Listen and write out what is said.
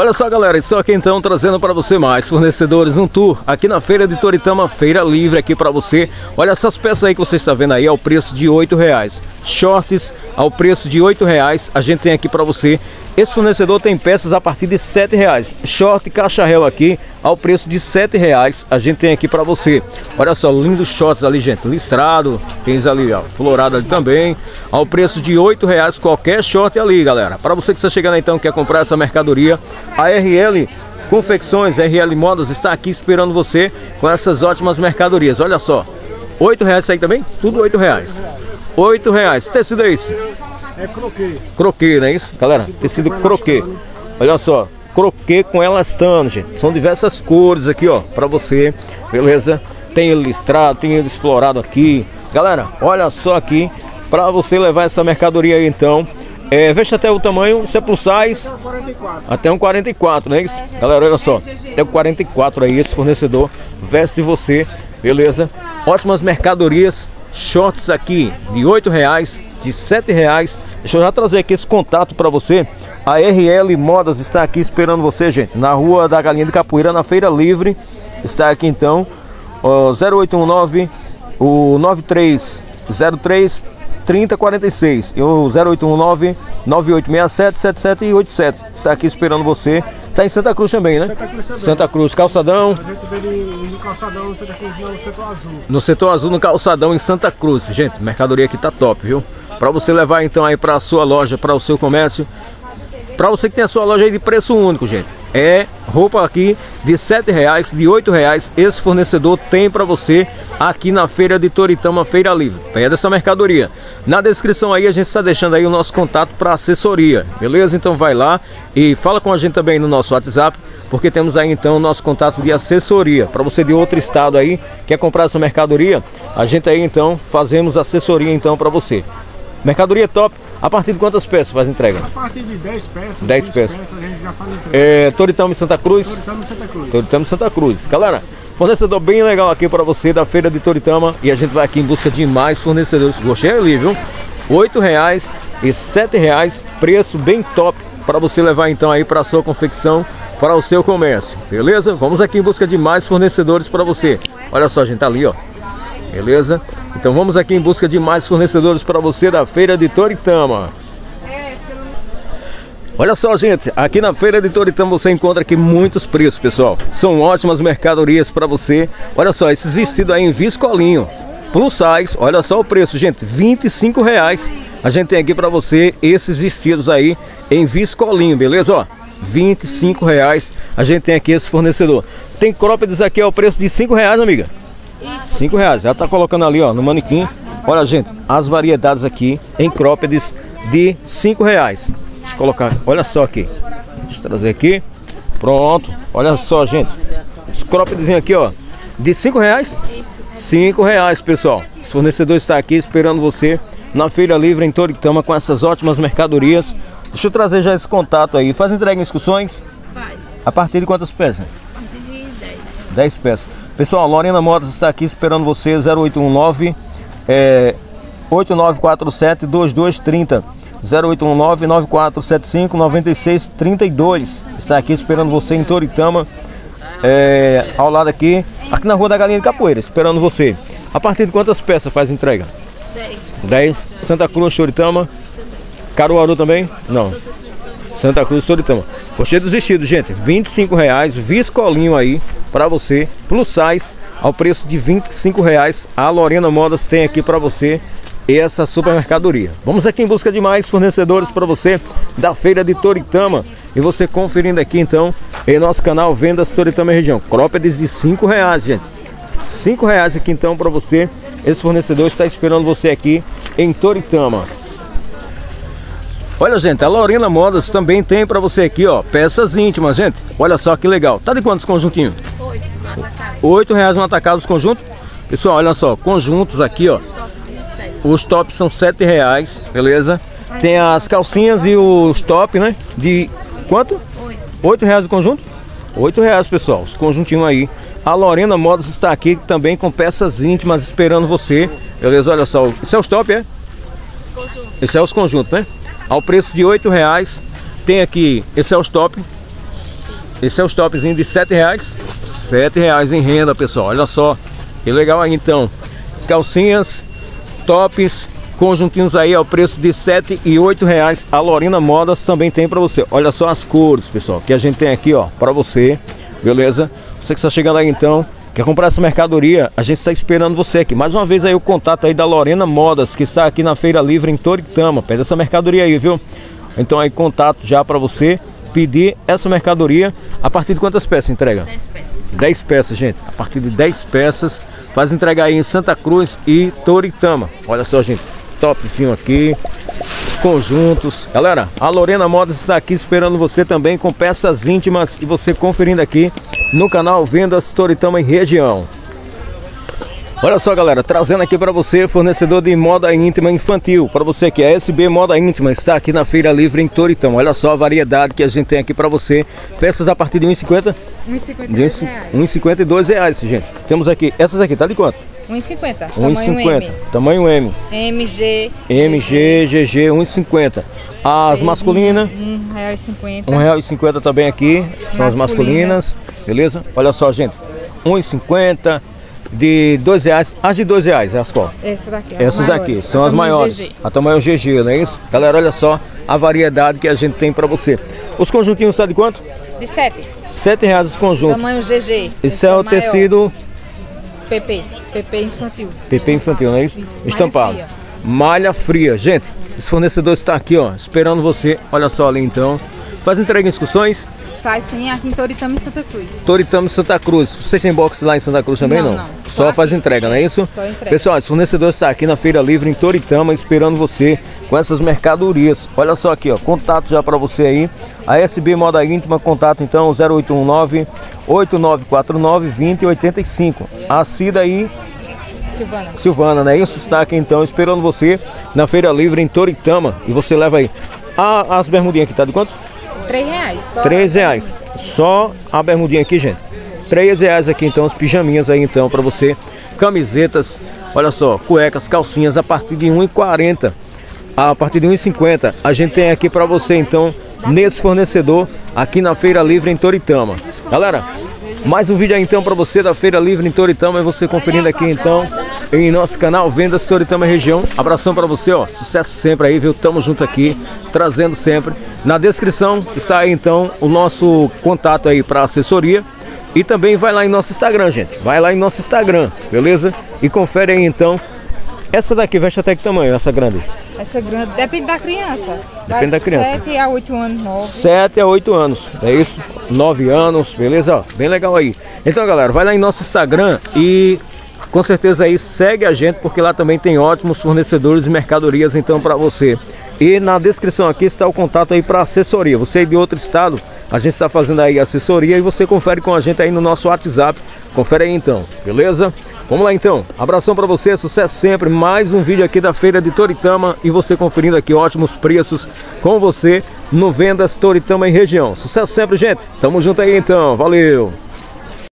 Olha só galera, estou aqui então trazendo para você mais fornecedores um tour aqui na feira de Toritama, feira livre aqui para você. Olha essas peças aí que você está vendo aí ao preço de oito reais. Shorts ao preço de oito reais, a gente tem aqui para você esse fornecedor tem peças a partir de R$ reais. Short caixa réu aqui ao preço de R$ reais. A gente tem aqui para você. Olha só, lindos shorts ali, gente. Listrado. Tem ali, ó, florado ali também. Ao preço de R$ reais qualquer short ali, galera. Para você que está chegando então quer comprar essa mercadoria, a RL Confecções RL Modas está aqui esperando você com essas ótimas mercadorias. Olha só. R$ reais isso aí também? Tudo R$ reais. R$ reais. Tecido é isso? É croquê. Croquê, não é isso? Galera, tecido croquê. Olha só, croquê com elastano, gente. São diversas cores aqui, ó, pra você, beleza? Tem ele listrado, tem ele explorado aqui. Galera, olha só aqui, pra você levar essa mercadoria aí, então. É, veja até o tamanho, se é plus size. Até um 44. Até um 44, não é isso? Galera, olha só. Até um 44 aí, esse fornecedor veste você, beleza? Ótimas mercadorias shorts aqui de oito reais, de sete reais. Deixa eu já trazer aqui esse contato para você. A RL Modas está aqui esperando você, gente, na rua da Galinha de Capoeira, na Feira Livre. Está aqui então, ó, 0819 o 9303 3046 e o 0819 9867 7787 está aqui esperando você. Está em Santa Cruz também, né? Santa Cruz, também. Santa Cruz calçadão. A gente vê no calçadão, no Santa Cruz, no setor azul. No setor azul, no calçadão em Santa Cruz. Gente, mercadoria aqui tá top, viu? Para você levar então aí para a sua loja, para o seu comércio. Para você que tem a sua loja aí de preço único, gente é roupa aqui de sete reais, de oito reais. Esse fornecedor tem para você aqui na feira de Toritama, Feira Livre. Pede essa mercadoria. Na descrição aí a gente está deixando aí o nosso contato para assessoria, beleza? Então vai lá e fala com a gente também no nosso WhatsApp, porque temos aí então o nosso contato de assessoria. Para você de outro estado aí, quer comprar essa mercadoria, a gente aí então fazemos assessoria então para você. Mercadoria top. A partir de quantas peças faz entrega? A partir de 10 peças. 10 peças. peças. a gente já faz entrega. É, Toritama em Santa Cruz? Toritama em Santa Cruz. Toritama em Santa Cruz. Galera, fornecedor bem legal aqui para você da feira de Toritama. E a gente vai aqui em busca de mais fornecedores. Gostei ali, viu? R$ reais e R$ reais, preço bem top para você levar então aí para sua confecção, para o seu comércio, beleza? Vamos aqui em busca de mais fornecedores para você. Olha só, a gente tá ali, ó. Beleza? Então vamos aqui em busca de mais fornecedores para você da Feira de Toritama. Olha só, gente, aqui na Feira de Toritama você encontra aqui muitos preços, pessoal. São ótimas mercadorias para você. Olha só, esses vestidos aí em viscolinho. Plus size, olha só o preço, gente, 25 reais. A gente tem aqui para você esses vestidos aí em viscolinho, beleza? Ó, 25 reais. A gente tem aqui esse fornecedor. Tem croppeds aqui ao preço de 5 reais, amiga. Isso. Cinco reais. Ela tá colocando ali, ó, no manequim. Olha, gente, as variedades aqui em croppeds de cinco reais. Deixa eu colocar, olha só aqui. Deixa eu trazer aqui. Pronto. Olha só, gente. Os croppeds aqui, ó, de cinco reais. Isso. Cinco reais, pessoal. O fornecedor está aqui esperando você na Feira Livre em Toritama com essas ótimas mercadorias. Deixa eu trazer já esse contato aí. Faz entrega em excursões? Faz. A partir de quantas peças? A partir de 10. 10 peças. Pessoal, Lorena Modas está aqui esperando você, 0819 é, 8947 2230. 0819 9475 9632. Está aqui esperando você em Toritama. É, ao lado aqui, aqui na Rua da Galinha de Capoeira, esperando você. A partir de quantas peças faz entrega? 10. 10. Santa Cruz, Toritama. Caruaru também? Não. Santa Cruz, Toritama. Gostei dos vestidos, gente. 25 reais, viscolinho aí para você, plus size, ao preço de 25 reais. A Lorena Modas tem aqui para você essa super mercadoria. Vamos aqui em busca de mais fornecedores para você da feira de Toritama. E você conferindo aqui então em nosso canal Vendas Toritama Região. Croppeds de 5 reais, gente. 5 reais aqui então para você. Esse fornecedor está esperando você aqui em Toritama. Olha, gente, a Lorena Modas também tem para você aqui, ó, peças íntimas, gente. Olha só que legal. Tá de quantos conjuntinhos? Oito no atacado. Oito reais no atacado os conjuntos. Pessoal, olha só, conjuntos aqui, ó. Os tops são sete reais, beleza? Tem as calcinhas e os top, né? De quanto? Oito. Oito reais o conjunto? Oito reais, pessoal. Os conjuntinhos aí. A Lorena Modas está aqui também com peças íntimas esperando você. Beleza? Olha só. Esse é os top, é? Esse é os conjuntos, né? Ao preço de oito reais. Tem aqui esse é o stop, Esse é o topzinho de 7 reais. 7 reais em renda, pessoal. Olha só. Que legal aí então. Calcinhas, tops, conjuntinhos aí ao preço de 7 e 8 reais. A Lorena Modas também tem para você. Olha só as cores, pessoal, que a gente tem aqui, ó, para você. Beleza? Você que está chegando aí então, quer comprar essa mercadoria, a gente está esperando você aqui. Mais uma vez aí o contato aí da Lorena Modas, que está aqui na Feira Livre em Toritama. Pede essa mercadoria aí, viu? Então aí contato já para você pedir essa mercadoria. A partir de quantas peças entrega? 10 peças. 10 peças, gente. A partir de 10 peças, faz entregar aí em Santa Cruz e Toritama. Olha só, gente. Topzinho aqui. Conjuntos. Galera, a Lorena Modas está aqui esperando você também com peças íntimas e você conferindo aqui no canal Vendas Toritama em Região. Olha só, galera, trazendo aqui para você fornecedor de moda íntima infantil. Para você que é SB Moda Íntima, está aqui na Feira Livre em Toritão. Olha só a variedade que a gente tem aqui para você. Peças a partir de 1,50? 1,52 reais. 1,52 reais, gente. Temos aqui, essas aqui, tá de quanto? 1,50. 1,50. Tamanho M. MG. MG, GG, 1,50. As masculinas? R$1,50. R$1,50 também aqui. São as Masculina. masculinas. Beleza? Olha só, gente. 1,50 de 2 reais. As de 2 reais, as qual? Essa daqui. as Essas daqui maiores. são as maiores. GG. A tamanho GG, não é isso? Galera, olha só a variedade que a gente tem para você. Os conjuntinhos sabe de quanto? De 7. 7 reais os conjuntos. Tamanho GG. Esse é o maior. tecido PP. PP infantil. PP infantil, não é isso? Isso, malha Estampado. fria. Malha fria. Gente, esse fornecedor está aqui, ó, esperando você. Olha só ali então. Faz entrega em excursões. Faz sim aqui em Toritama e Santa Cruz. Toritama e Santa Cruz. Vocês têm box lá em Santa Cruz também? Não. Não, não. Só, Só faz entrega, não é isso? Só entrega. Pessoal, esse fornecedor está aqui na Feira Livre em Toritama esperando você com essas mercadorias. Olha só aqui, ó, contato já para você aí. A SB Moda Íntima, contato então 0819 8949 2085. A Cida aí Silvana. Silvana, né? Isso está aqui então esperando você na Feira Livre em Toritama. E você leva aí. Ah, as bermudinhas aqui, tá de quanto? 3 reais. Só 3 reais. Só a bermudinha aqui, gente. 3 reais aqui então, os pijaminhas aí então para você. Camisetas, olha só, cuecas, calcinhas a partir de 1,40. A partir de 1,50. A gente tem aqui para você então, nesse fornecedor, aqui na Feira Livre em Toritama. Galera, mais um vídeo aí então para você da Feira Livre em Toritama e você conferindo aqui então em nosso canal Vendas Toritama Região. Abração para você, ó. Sucesso sempre aí, viu? Tamo junto aqui, trazendo sempre. Na descrição está aí então o nosso contato aí para assessoria. E também vai lá em nosso Instagram, gente. Vai lá em nosso Instagram, beleza? E confere aí então. Essa daqui veste até que tamanho, essa grande? Essa grande. Depende da criança. Depende da criança. 7 a 8 anos, 9. 7 a 8 anos, é isso? 9 anos, beleza? Ó, bem legal aí. Então, galera, vai lá em nosso Instagram e com certeza aí segue a gente, porque lá também tem ótimos fornecedores e mercadorias então para você. E na descrição aqui está o contato aí para assessoria. Você é de outro estado, a gente está fazendo aí assessoria e você confere com a gente aí no nosso WhatsApp. Confere aí então, beleza? Vamos lá então. Abração para você, sucesso sempre. Mais um vídeo aqui da feira de Toritama e você conferindo aqui ótimos preços com você no Vendas Toritama em região. Sucesso sempre, gente. Tamo junto aí então. Valeu.